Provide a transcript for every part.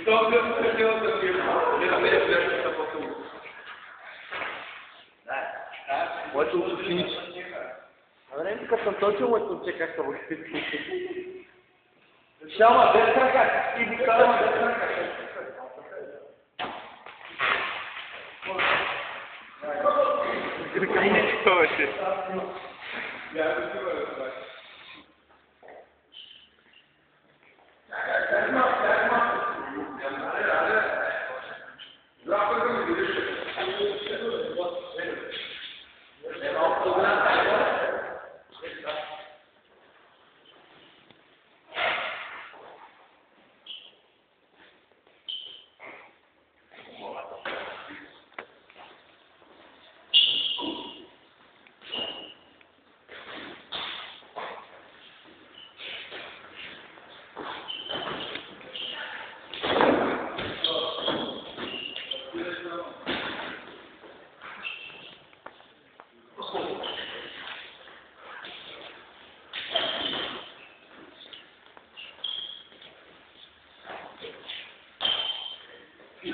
Então, Deus perdeu o seu Вот тут финиш. А время как он тоже вот тут как-то вот Шама, без крака. И без крака. Крикомочка вообще. Я не понимаю,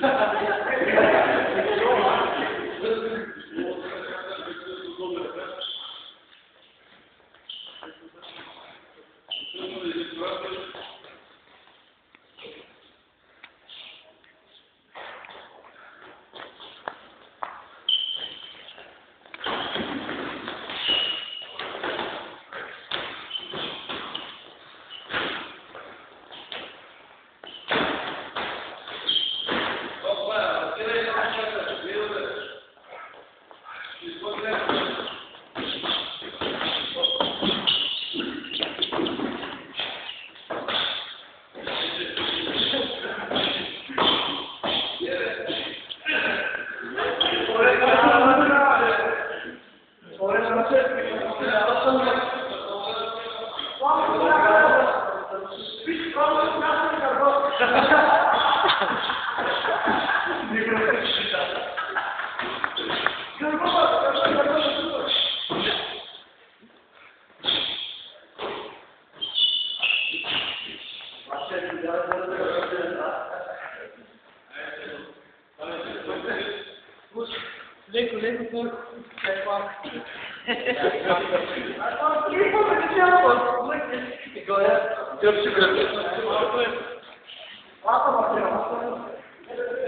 Thank you. Leku, leku, porku, kaj pa. Leku, kaj pa, porku, Go ahead. Yapışık, yapışık. Atma bakayım, atma.